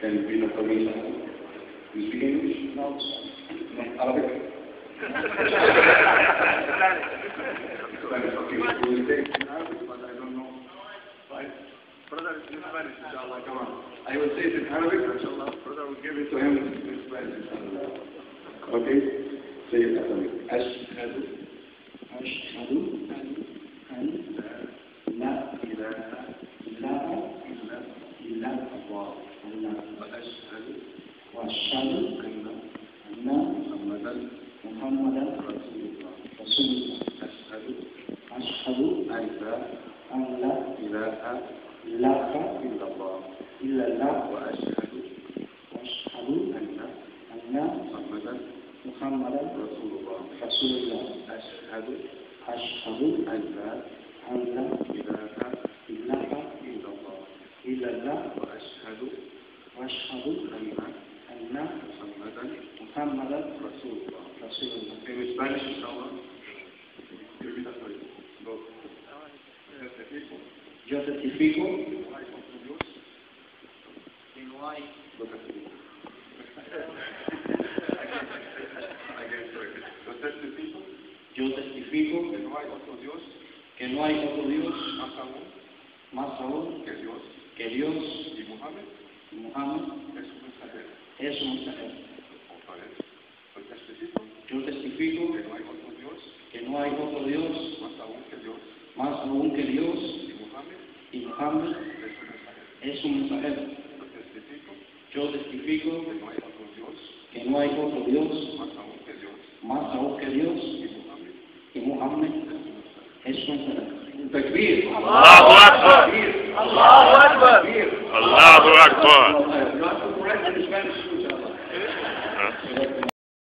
Can be no permission. You speak English? No. No, Arabic? Spanish, okay. We will take in Arabic, but I don't know. Right? Brother, in Spanish, inshallah. Come on. I will say it in Arabic, inshallah. Brother will give it to him in Spanish, inshallah. Okay? Say it after me. Ashhadu الله وأشهد أن محمدا محمدا رسول الله. رسول الله أشهد أشهد أن لا أن لا إله إلا الله. إلا الله. وأشهد وأشهد أن أن محمدا محمدا رسول الله. رسول الله. أشهد أشهد أن لا أن إله إلا الله. إلا الله. وأشهد وأشهد أن أن محمدا محمدا رسول الله رسول الله En Spanish, inshallah. You repeat after me. Go. Certifico Yo testifico que no hay otro Dios. que no hay Look at me. Again, sorry. Yo testifico yo testifico que no hay otro Dios, que no hay otro Dios más aún más aún que Dios, que Dios y Muhammad es un mensajero. Otra vez. Yo testifico que no hay otro Dios, que no hay otro Dios más aún que Dios, más aún que Dios y Muhammad es un mensajero. Yo testifico que no hay otro Dios, que no hay otro Dios más aún que Dios, más aún que Dios y Muhammad y Muhammad es un mensajero. es un mensajero. Takbir. Allahu Akbar. Allahu Akbar. Allahu Akbar. Kur'an çalışmanız için inşallah. Evet.